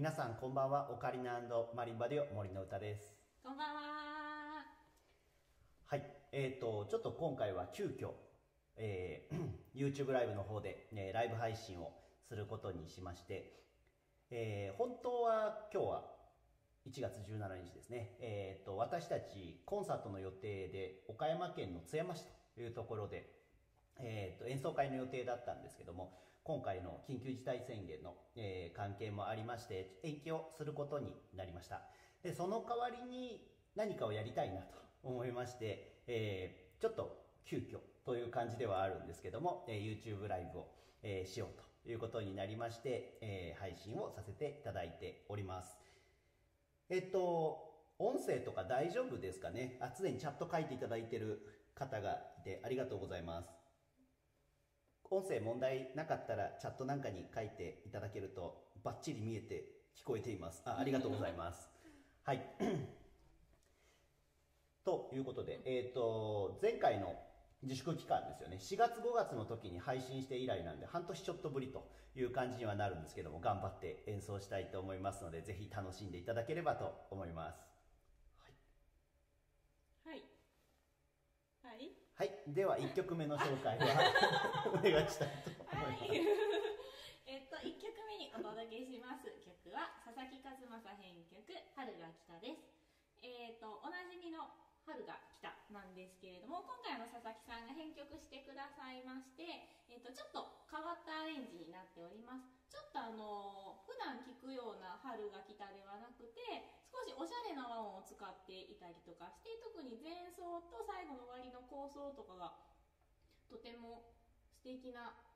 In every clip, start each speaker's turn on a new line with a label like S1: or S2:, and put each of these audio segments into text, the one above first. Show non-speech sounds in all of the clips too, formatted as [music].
S1: 皆さんこんばんは。オカリナマリンバディオ森の歌です。
S2: こんばんは。
S1: はい。えーとちょっと今回は急遽、えー [clears throat] YouTube ライブの方で、ね、ライブ配信をすることにしまして、えー本当は今日は1月17日ですね、えー、と私たちコンサートの予定で岡山県の津山市というところで、えー、と演奏会の予定だったんですけども今回の緊急事態宣言の、えー関係もありまして延期をすることになりました。でその代わりに何かをやりたいなと思いまして、えーちょっと急遽という感じではあるんですけども、えー YouTube ライブを、えーしようということになりまして、えー配信をさせていただいております。えっと音声とか大丈夫ですかね？あ常にチャット書いていただいてる方がいてありがとうございます。音声問題なかったらチャットなんかに書いていただけるとバッチリ見えて聞こえています。あありがとうございます。はい。[coughs] ということで、えー、と前回の自粛期間ですよね。4月5月の時に配信して以来なんで半年ちょっとぶりという感じにはなるんですけども頑張って演奏したいと思いますのでぜひ楽しんでいただければと思います。
S2: はい。はい。
S1: はい。では1曲目の紹介は [laughs] お願いしたいと思います、
S2: はい。お届けします曲は佐々木和正編曲「春が来た」です。えっと、おなじみの「春が来た」なんですけれども、今回の佐々木さんが編曲してくださいまして、えっと、ちょっと変わったアレンジになっております。ちょっとあの普段聞くような「春が来た」ではなくて、少しおしゃれな和音を使っていたりとかして、特に前奏と最後の終わりの構想とかがとても素敵な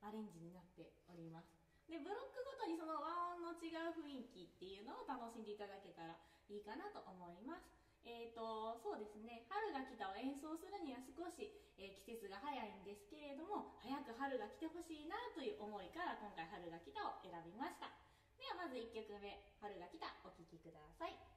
S2: アレンジになっておりますでブロックごとにその和音の違う雰囲気っていうのを楽しんでいただけたらいいかなと思います。えーとそうですね。春が来たを演奏するには少し、えー季節が早いんですけれども早く春が来てほしいなという思いから今回春が来たを選びました。ではまず1曲目。春が来た。お聴きください。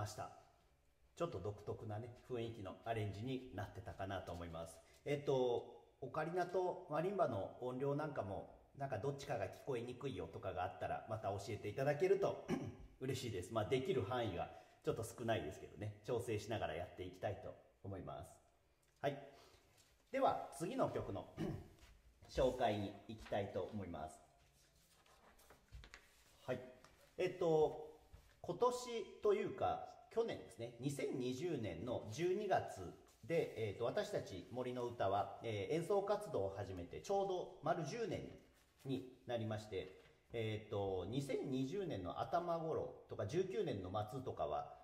S1: ました。ちょっと独特なね雰囲気のアレンジになってたかなと思います。えっとオカリナとマリンバの音量なんかもなんかどっちかが聞こえにくいよとかがあったらまた教えていただけると [clears throat] 嬉しいです。まあできる範囲がちょっと少ないですけどね。調整しながらやっていきたいと思います。はい。では次の曲の [clears throat] 紹介に行きたいと思います。はい。えっと今年というか去年ですね。2020年の12月で、えー、と私たち森の歌は、えー演奏活動を始めてちょうど丸10年になりまして、えー、と2020年の頭頃とか19年の末とかは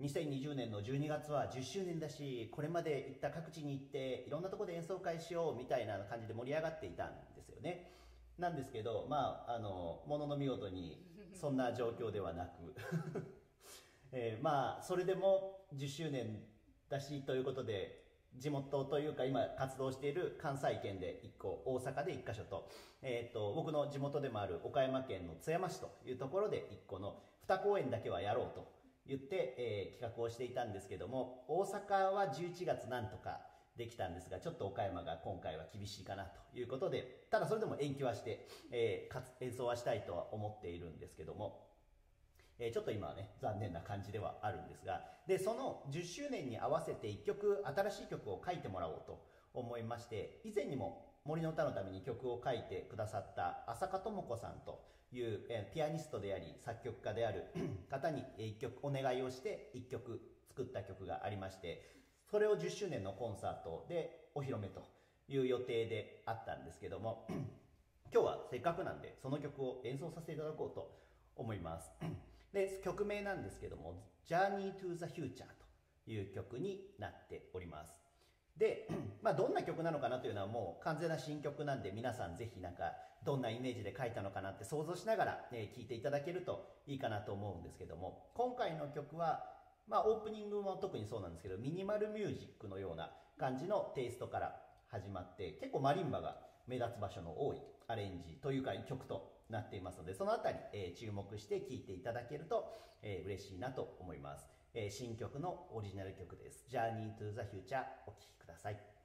S1: 2020年の12月は10周年だしこれまで行った各地に行っていろんなところで演奏会しようみたいな感じで盛り上がっていたんですよね。なんですけどまああのものの見事にそんな状況ではなく。[laughs] えーまあそれでも10周年だしということで地元というか今活動している関西圏で1個大阪で1箇所と,、えー、と僕の地元でもある岡山県の津山市というところで1個の2公演だけはやろうと言って、えー企画をしていたんですけども大阪は11月なんとかできたんですがちょっと岡山が今回は厳しいかなということでただそれでも延期はして、えーかつ演奏はしたいとは思っているんですけどもえーちょっと今はね残念な感じではあるんですがでその10周年に合わせて1曲新しい曲を書いてもらおうと思いまして以前にも森の歌のために曲を書いてくださった浅香智子さんという、えーピアニストであり作曲家である [clears throat] 方に1曲お願いをして1曲作った曲がありましてそれを10周年のコンサートでお披露目という予定であったんですけども [clears throat] 今日はせっかくなんでその曲を演奏させていただこうと思います。[clears throat] で曲名なんですけども「Journey to the Future」という曲になっております。で、[clears throat] まあ、どんな曲なのかなというのはもう完全な新曲なんで皆さんぜひなんかどんなイメージで書いたのかなって想像しながら、ね、聴いていただけるといいかなと思うんですけども今回の曲はまあ、オープニングも特にそうなんですけどミニマルミュージックのような感じのテイストから始まって結構マリンバが目立つ場所の多いアレンジというか曲となっていますのでそのあたり、えー注目して聴いていただけると、えー嬉しいなと思います、えー新曲のオリジナル曲です「Journey to the Future」お聴きください。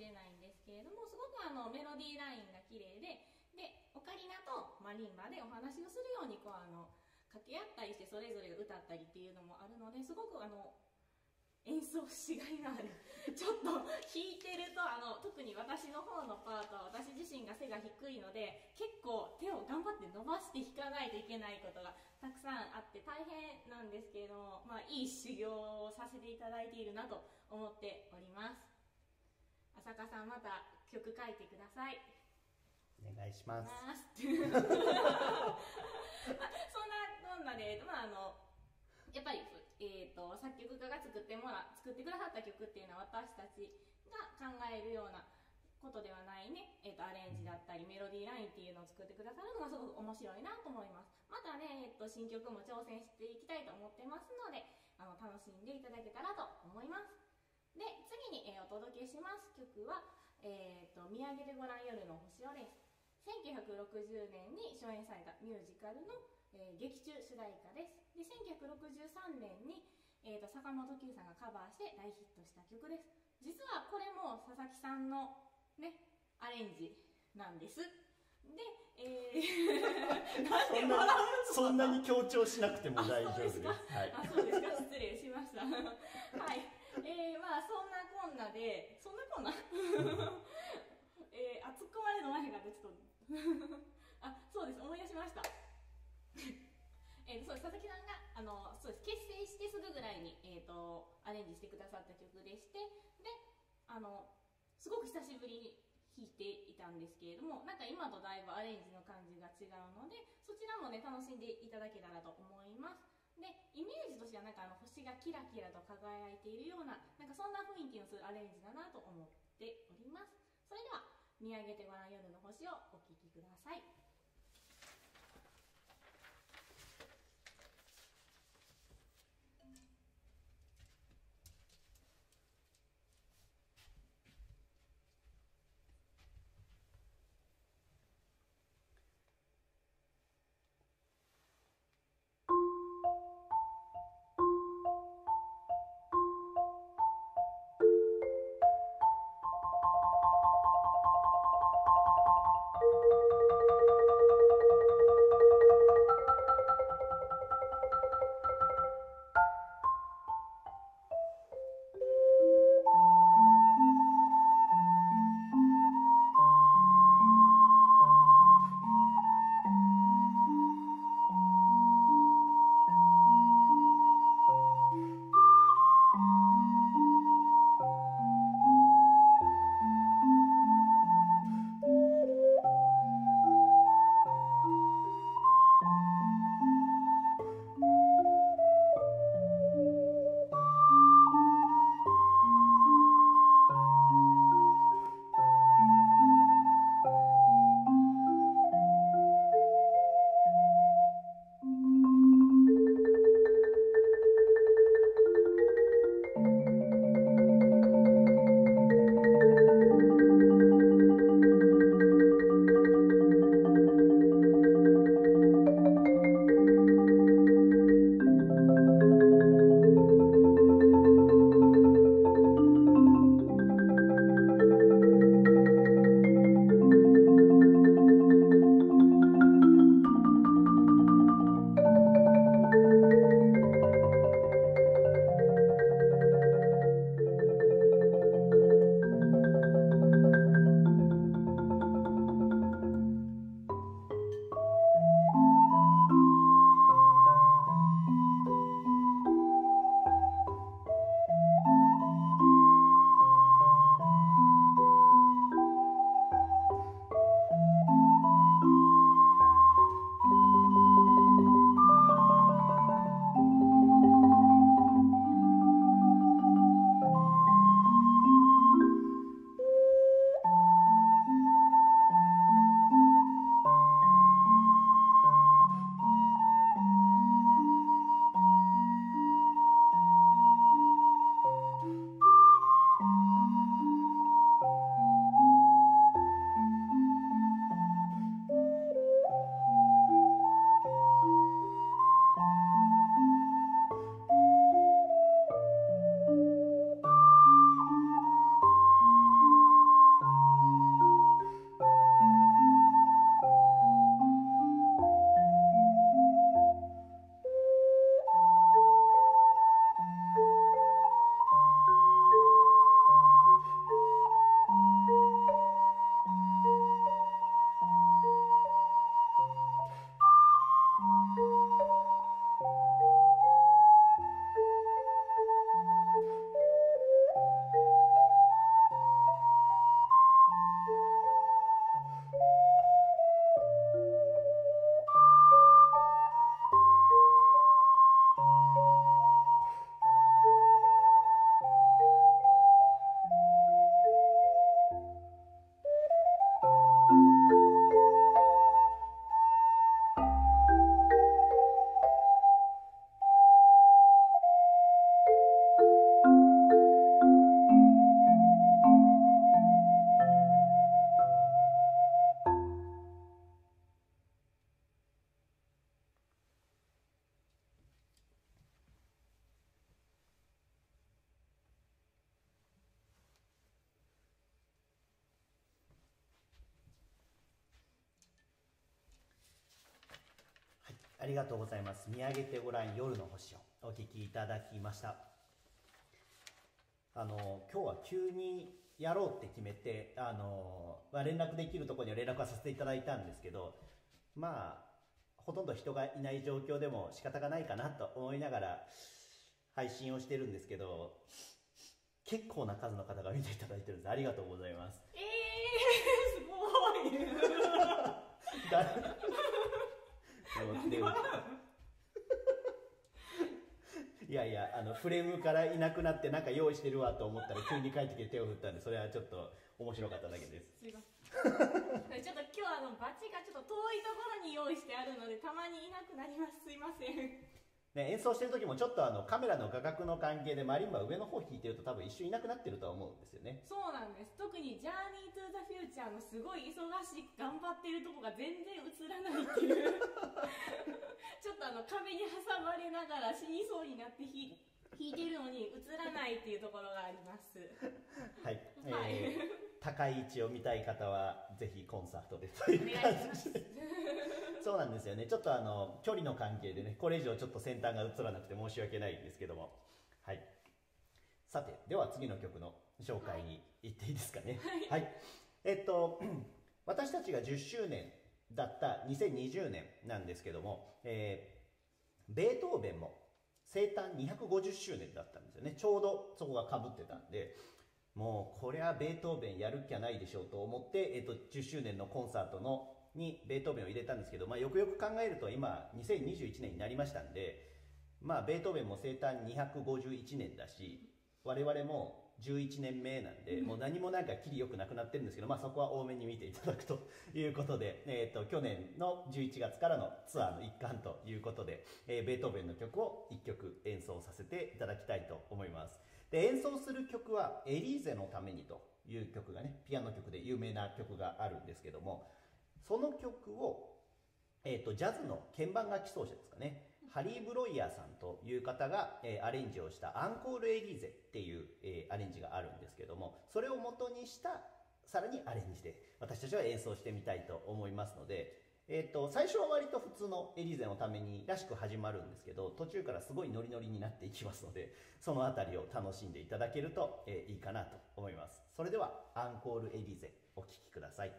S2: れないんですけれどもすごくあのメロディーラインが綺麗ででオカリナとマリンバでお話をするようにこうあの掛け合ったりしてそれぞれが歌ったりっていうのもあるのですごくあの演奏しがいのある [laughs] ちょっと弾いてるとあの特に私の方のパートは私自身が背が低いので結構手を頑張って伸ばして弾かないといけないことがたくさんあって大変なんですけれども、まあ、いい修行をさせていただいているなと思っております。浅香さんまた曲書いてください。
S1: お願いします。[laughs]
S2: そんなこんなで、まあ、あのやっぱり、えー、と作曲家が作ってもら作ってくださった曲っていうのは私たちが考えるようなことではないね、えー、とアレンジだったりメロディーラインっていうのを作ってくださるのがすごく面白いなと思います。またね、えー、と新曲も挑戦していきたいと思ってますのであの楽しんでいただけたらと思いますで次に、えーお届けします曲は「えー、と見上げてごらん夜の星を」です1960年に初演されたミュージカルの、えー劇中主題歌です。で1963年に、えー、と坂本九さんがカバーして大ヒットした曲です。実はこれも佐々木さんのねアレンジなんです。で、えー、[laughs] なんで笑うの
S1: そんなに強調しなくても大丈夫です。
S2: あそうですか、失礼しました。[laughs] はい、えー、まあ、そんなこんなで、そんなこんな？[laughs] えー、あ、突っ込まれる前がちょっと。[laughs] あ、そうです、思い出しました。[laughs] えー、そう、佐々木さんが、あの、そうです、結成してすぐぐらいに、えっ、と、アレンジしてくださった曲でして。で、あの、すごく久しぶりに。弾いていたんですけれどもなんか今とだいぶアレンジの感じが違うのでそちらもね楽しんでいただけたらと思いますでイメージとしてはなんかあの星がキラキラと輝いているようななんかそんな雰囲気のするアレンジだなと思っております。それでは見上げてごらん夜の星をお聴きください「
S1: りがとうございます。見上げてごらん夜の星を。お聞きいただきました。あの今日は急にやろうって決めてあの、まあ、連絡できるところには連絡はさせていただいたんですけどまあほとんど人がいない状況でも仕方がないかなと思いながら配信をしてるんですけど結構な数の方が見ていただいてるんです。ありがとうございます。
S2: えー、すごい。
S1: 誰いやいやあのフレームからいなくなってなんか用意してるわと思ったら急に帰ってきて手を振ったんでそれはちょっと面白かっただけです。
S2: すいません。ちょっと今日あのバチがちょっと遠いところに用意してあるのでたまにいなくなります。すいません
S1: ね、演奏してる時もちょっとあのカメラの画角の関係でマリンバ上の方弾いてると多分一瞬いなくなってるとは思うんですよね。
S2: そうなんです。特に「ジャーニー・トゥ・ザ・フューチャー」のすごい忙しい頑張ってるとこが全然映らないっていう。[laughs] ちょっとあの壁に挟まれながら死にそうになって弾い弾いてるのに映らないっていうところがあります。
S1: はい、
S2: はい。
S1: えー高い位置を見たい方はぜひコンサートでという感じで。そうなんですよね。ちょっとあの距離の関係でねこれ以上ちょっと先端が映らなくて申し訳ないんですけども。はい。さてでは次の曲の紹介に行っていいですかね。はい、えっと [clears throat] 私たちが10周年だった2020年なんですけども、えーベートーベンも生誕250周年だったんですよね。ちょうどそこがかぶってたんでもうこれはベートーベンやるっきゃないでしょうと思って、えっと10周年のコンサートのにベートーベンを入れたんですけど、まあ、よくよく考えると今2021年になりましたんで、まあ、ベートーベンも生誕251年だし我々も11年目なんでもう何もなんかキリよくなくなってるんですけど、まあ、そこは多めに見ていただくということで、えっと去年の11月からのツアーの一環ということで、えーベートーベンの曲を1曲演奏させていただきたいと思います。で演奏する曲は「エリーゼのために」という曲がねピアノ曲で有名な曲があるんですけどもその曲を、えー、とジャズの鍵盤楽器奏者ですかね。ハリー・ブロイヤーさんという方が、えーアレンジをした「アンコール・エリーゼ」っていう、えーアレンジがあるんですけどもそれを元にしたさらにアレンジで私たちは演奏してみたいと思いますので、えー、と最初は割と普通のエリーゼのためにらしく始まるんですけど途中からすごいノリノリになっていきますので [laughs] そのあたりを楽しんでいただけると、えーいいかなと思います。それでは「アンコール・エリーゼ」お聴きください、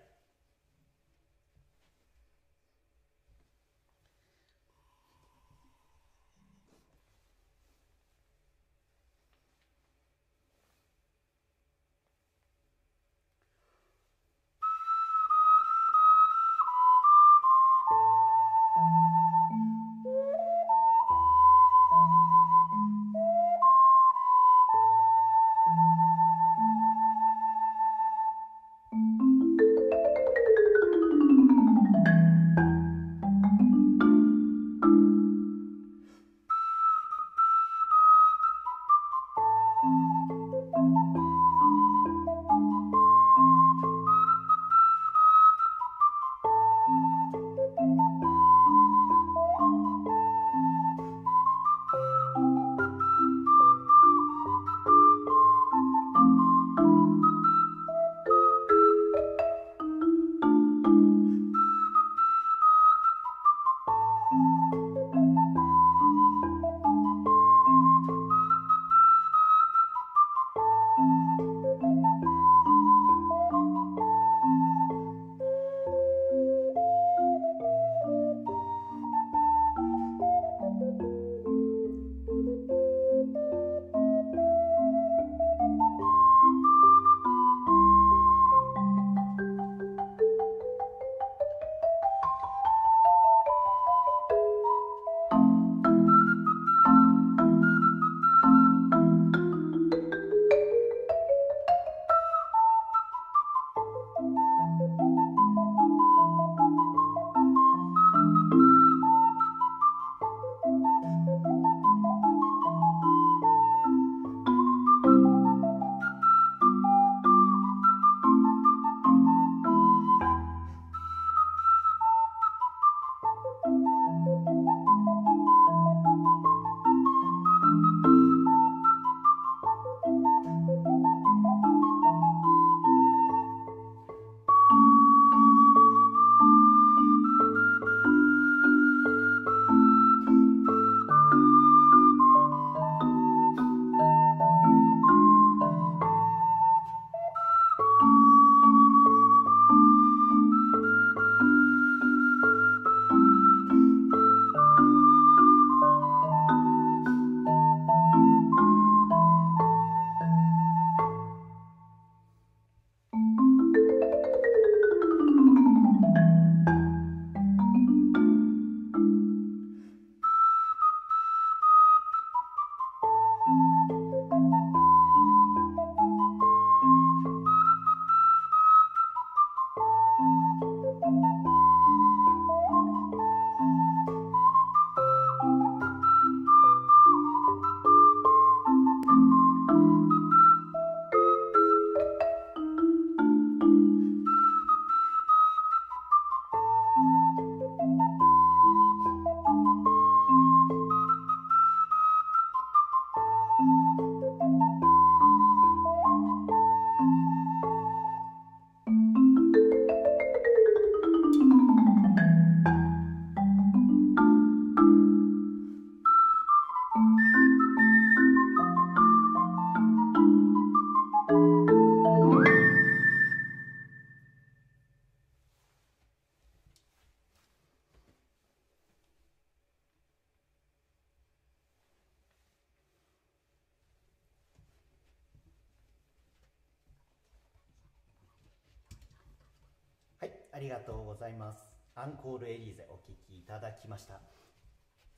S1: きました。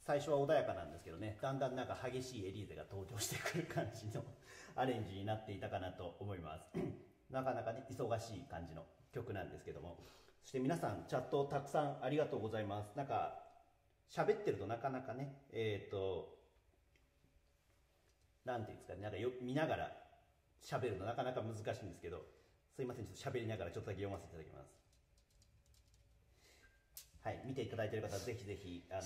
S1: 最初は穏やかなんですけどね、だんだんなんか激しいエリーゼが登場してくる感じのアレンジになっていたかなと思います。[clears throat] なかなかね、忙しい感じの曲なんですけども。そして皆さん、チャットたくさんありがとうございます。なんか、喋ってるとなかなかね、えっ、と、なんていうんですかね、なんかよ見ながら喋るのなかなか難しいんですけど、すいません、ちょっと喋りながらちょっとだけ読ませていただきます。はい、見ていただいている方はぜひぜひあの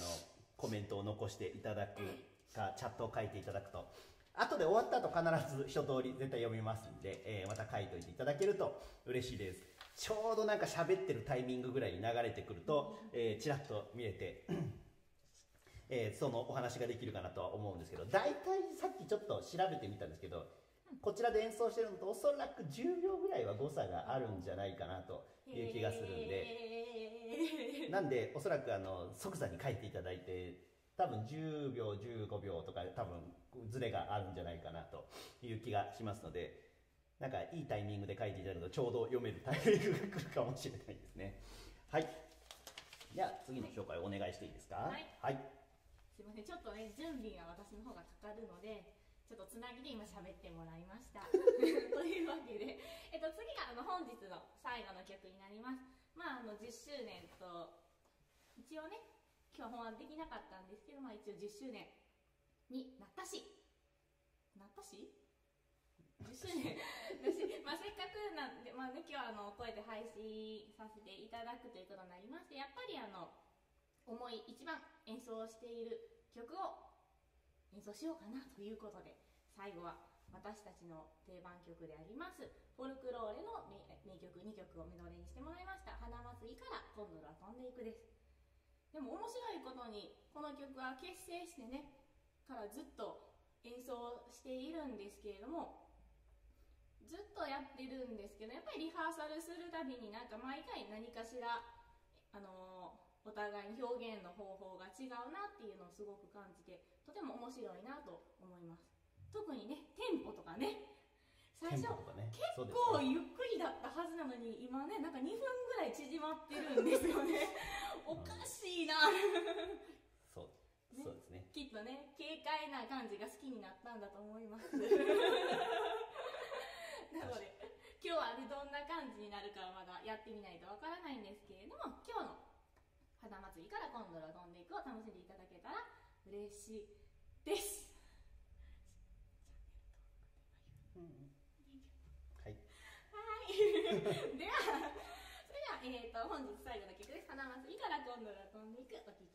S1: コメントを残していただくかチャットを書いていただくと。後で終わった後必ず一通り絶対読みますんで、えーまた書いておいていただけると嬉しいです。ちょうどなんか喋ってるタイミングぐらいに流れてくると、えー、ちらっと見れてえーそのお話ができるかなとは思うんですけど大体さっきちょっと調べてみたんですけどこちらで演奏してるのとおそらく10秒ぐらいは誤差があるんじゃないかなという気がするんで。
S2: で
S1: なんでおそらくあの即座に書いていただいて多分10秒15秒とか多分ズレがあるんじゃないかなという気がしますのでなんかいいタイミングで書いていただくとちょうど読めるタイミングが来るかもしれないですね。はい。では次の紹介をお願いしていいですか？
S2: はい。
S1: はい、
S2: すいません。ちょっとね準備が私の方がかかるのでちょっとつなぎで今喋ってもらいました。[laughs] というわけで、えっと、次があの本日の最後の曲になります。まああの10周年と一応ね今日は本はできなかったんですけどまあ一応10周年になったし。なったし？10周年 [laughs] まあ、せっかくなんで、まあね、今日はあのこうやって配信させていただくということになりましてやっぱりあの思い一番演奏している曲を演奏しようかなということで最後は私たちの定番曲でありますフォルクローレの名曲2曲をメドレーにしてもらいました「花祭り」から「今度は飛んでいく」です。でも面白いことにこの曲は結成してねからずっと演奏しているんですけれどもずっとやってるんですけどやっぱりリハーサルするたびになんか毎回何かしらあのお互いに表現の方法が違うなっていうのをすごく感じてとても面白いなと思います。特にねテンポとかね。最初
S1: ね。
S2: 結構
S1: ね
S2: ゆっくりだったはずなのに今ねなんか2分ぐらい縮まってるんですよね。[laughs] おかしいな。
S1: そう
S2: ね。
S1: そうですね。
S2: きっとね軽快な感じが好きになったんだと思います。[laughs] なので今日はねどんな感じになるかはまだやってみないとわからないんですけれども今日の花祭りから今度は飛んでいくを楽しんでいただけたら嬉しいです
S1: はい
S2: はい。[laughs] では、それでは、えっ、と、本日最後の曲です。花祭りから今度は飛んでいく。お聴き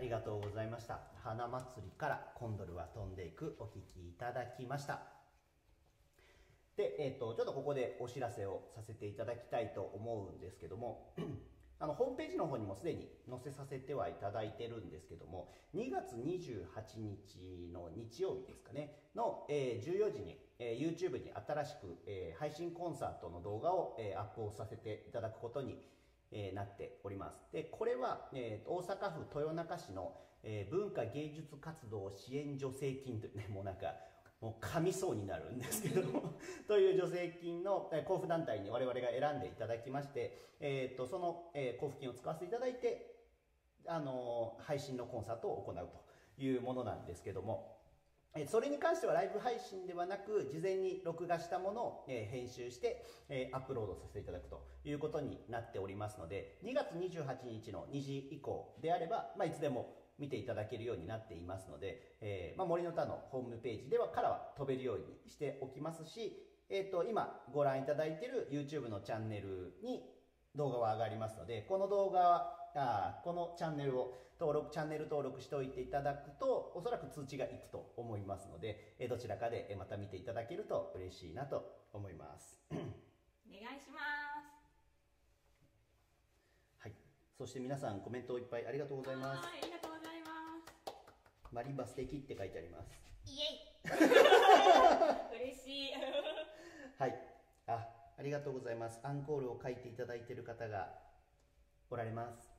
S1: ありがとうございました。花祭りからコンドルは飛んでいくお聴きいただきました。で、えーと、ちょっとここでお知らせをさせていただきたいと思うんですけども [clears throat] あのホームページの方にもすでに載せさせてはいただいてるんですけども2月28日の日曜日ですかねの、えー、14時に、えー、YouTube に新しく、えー、配信コンサートの動画を、えー、アップをさせていただくことにえー、なっております。で、これは、えー、大阪府豊中市の、えー、文化芸術活動支援助成金というね、[laughs] もうなんか、もう噛みそうになるんですけども [laughs] という助成金の交付団体に我々が選んでいただきまして、えー、とその、え交付金を使わせていただいて、あの配信のコンサートを行うというものなんですけども、それに関してはライブ配信ではなく事前に録画したものを編集してアップロードさせていただくということになっておりますので2月28日の2時以降であれば、まあ、いつでも見ていただけるようになっていますので、えー、まあ、森の田のホームページではからは飛べるようにしておきますし、えーと、今ご覧いただいている YouTube のチャンネルに動画は上がりますのでこの動画はあこのチャンネルを登録チャンネル登録しておいていただくとおそらく通知がいくと思いますので、えどちらかでえまた見ていただけると嬉しいなと思います。[coughs]
S2: お願いします
S1: はい、そして皆さんコメントをいっぱいありがとうございます。
S2: はいありがとうございます
S1: マリンバ素敵って書いてあります。
S2: イエイ [laughs] 嬉しい [laughs]
S1: はい、あ、ありがとうございます。アンコールを書いていただいている方がおられます。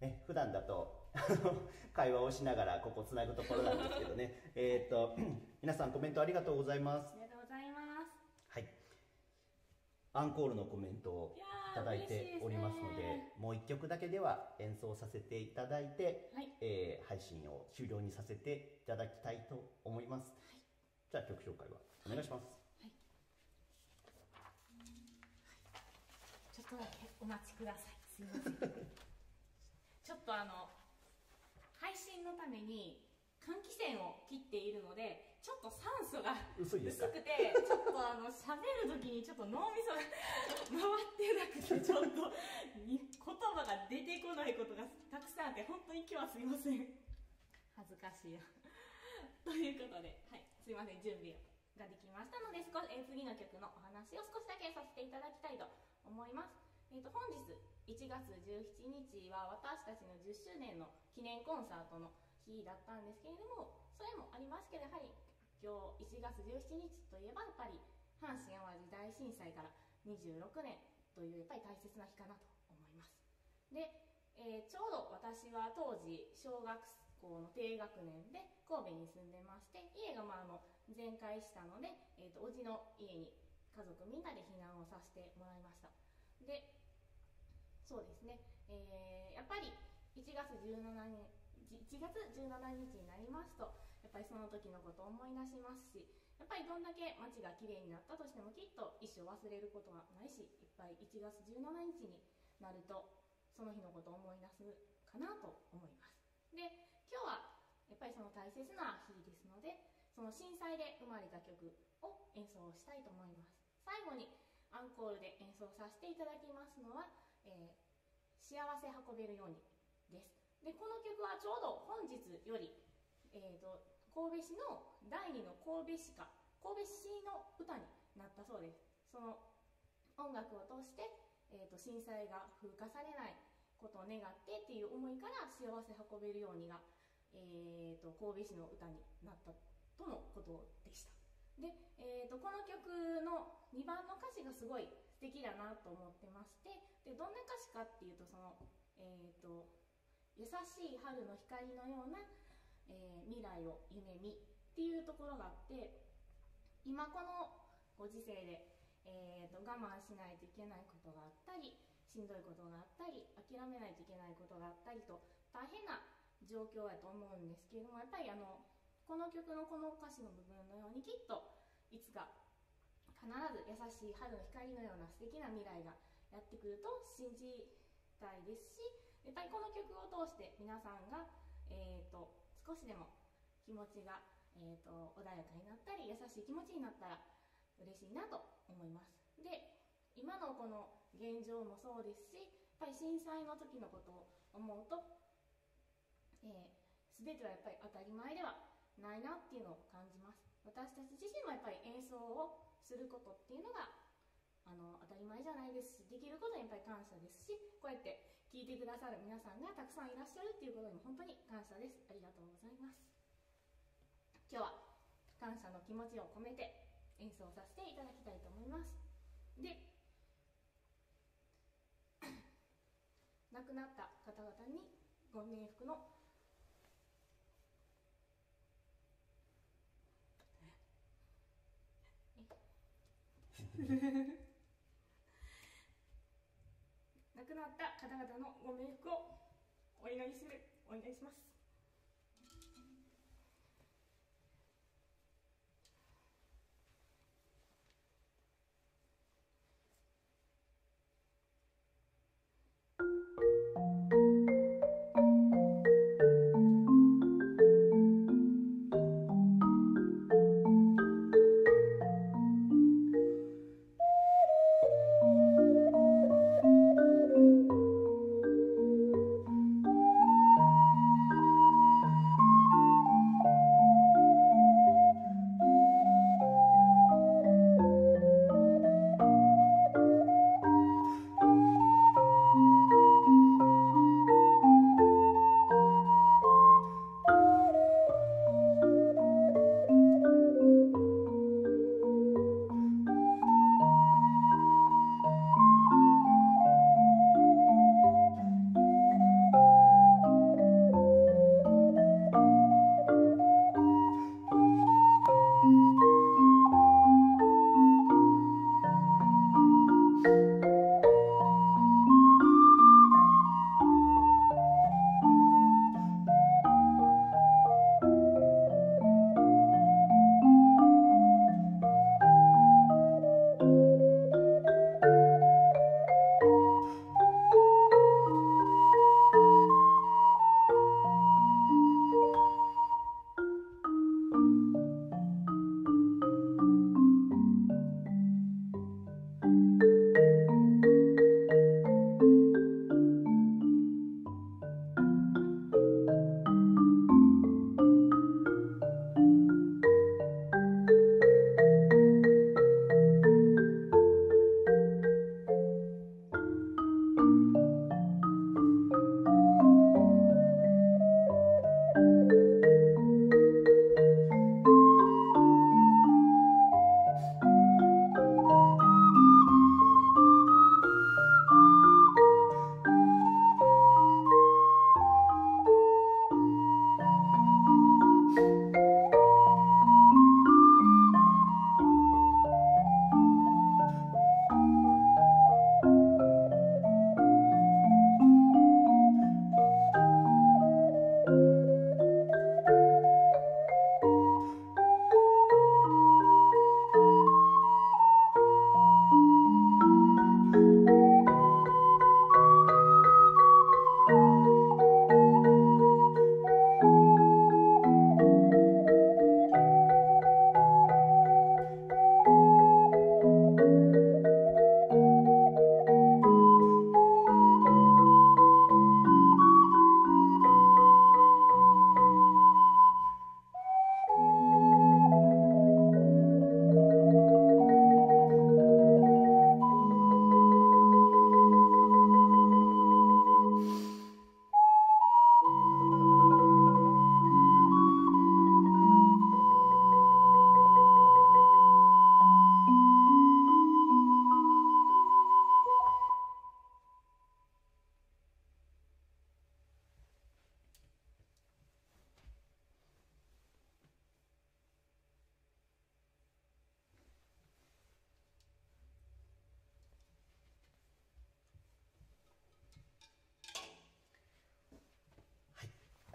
S1: ね、普段だと [laughs] 会話をしながらここつなぐところなんですけどね。[laughs] えっと [clears throat] 皆さんコメントありがとうございます
S2: あ。りがとうございます
S1: はい。アンコールのコメントを
S2: い
S1: ただいておりますので、
S2: ね
S1: もう一曲だけでは演奏させていただいて、
S2: はい
S1: えー配信を終了にさせていただきたいと思います。じゃあ曲紹介はお願いします。
S2: ちょとだけお待ちください。すみません。ちょっとあの配信のために換気扇を切っているので、ちょっと酸素が薄くて、ちょっとあの喋る時にちょっと脳みそが回ってなくて、ちょっと言葉が出てこないことがたくさんあって、本当に今日はすみません。恥ずかしいな。ということで、はい、すみません、準備ができましたので、少し、えー次の曲のお話を少しだけさせていただきたいと思います。えー、と本日1月17日は私たちの10周年の記念コンサートの日だったんですけれども、それもありますけど、やはり今日1月17日といえば、やっぱり阪神・淡路大震災から26年というやっぱり大切な日かなと思います。で、えーちょうど私は当時小学校の低学年で神戸に住んでまして家がまああの全壊したので、えー、とおじの家に家族みんなで避難をさせてもらいました。でそうですね、えーやっぱり1月17日1月17日になりますとやっぱりその時のことを思い出しますしやっぱりどんだけ街が綺麗になったとしてもきっと一生忘れることはないしいっぱい1月17日になるとその日のことを思い出すかなと思います。で今日はやっぱりその大切な日ですのでその震災で生まれた曲を演奏したいと思います。最後にアンコールで演奏させていただきますのは「えー幸せ運べるように」です。でこの曲はちょうど本日より、えー、と神戸市の第二の神戸市歌神戸市の歌になったそうです。その音楽を通して、えー、と震災が風化されないことを願ってっていう思いから幸せ運べるようにが、えー、と神戸市の歌になったとのことでした。で、えー、とこの曲の2番の歌詞がすごい素敵だなと思ってましてでどんな歌詞かっていうとその、えー、と優しい春の光のような、えー未来を夢見っていうところがあって今このご時世で、えー、と我慢しないといけないことがあったりしんどいことがあったり諦めないといけないことがあったりと大変な状況やと思うんですけれどもやっぱりあのこの曲のこの歌詞の部分のようにきっといつか必ず優しい春の光のような素敵な未来がやってくると信じたいですしやっぱりこの曲を通して皆さんが、えー、と少しでも気持ちが、えー、と穏やかになったり優しい気持ちになったら嬉しいなと思います。で今のこの現状もそうですしやっぱり震災の時のことを思うと、えー全てはやっぱり当たり前ではないなっていうのを感じます。私たち自身もやっぱり演奏をすることっていうのがあの当たり前じゃないですしできることにやっぱり感謝ですしこうやって聞いてくださる皆さんがたくさんいらっしゃるっていうことにも本当に感謝です。ありがとうございます。今日は感謝の気持ちを込めて演奏させていただきたいと思います。で [coughs] 亡くなった方々にご冥福の [laughs] 亡くなった方々のご冥福をお祈りするお願いします「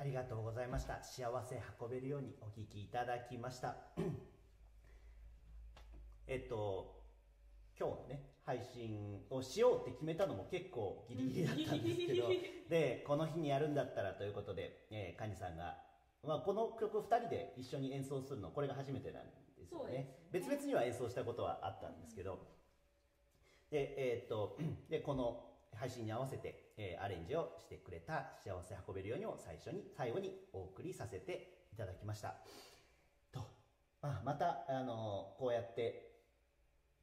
S1: りがとうございました。幸せ運べるようにお聞きいただきました。[coughs] えっと今日のね配信をしようって決めたのも結構ギリギリだったんですけど。[laughs] でこの日にやるんだったらということで、えー、カニさんが、まあ、この曲2人で一緒に演奏するのこれが初めてなんですよね、ね、別々には演奏したことはあったんですけど、で,、えー、っとでこの配信に合わせて、えー、アレンジをしてくれた「幸せ運べるように」を最初に最後にお送りさせていただきました。と、まあ、また、あのこうやって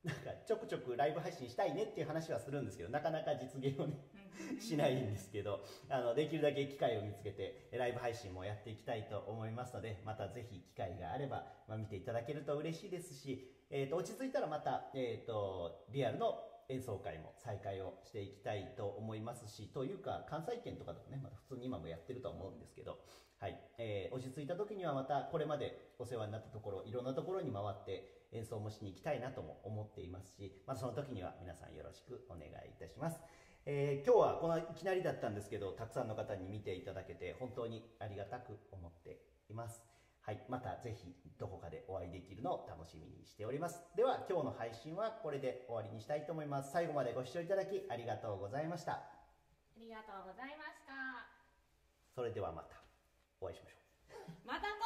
S1: なんかちょくちょくライブ配信したいねっていう話はするんですけどなかなか実現をねしないんですけどあのできるだけ機会を見つけてライブ配信もやっていきたいと思いますのでまたぜひ機会があれば、まあ、見ていただけると嬉しいですし、えーと、落ち着いたらまた、えーと、リアルの演奏会も再開をしていきたいと思いますしというか関西圏とかだとね、まあ、普通に今もやってると思うんですけど、はいえー、落ち着いた時にはまたこれまでお世話になったところいろんなところに回って演奏もしに行きたいなとも思っていますし、またその時には皆さんよろしくお願いいたします。えー、今日はこのいきなりだったんですけど、たくさんの方に見ていただけて本当にありがたく思っています。はい、またぜひどこかでお会いできるのを楽しみにしております。では今日の配信はこれで終わりにしたいと思います。最後までご視聴いただきありがとうございました。あ
S2: りがとうございました。
S1: それではまたお会いしましょう。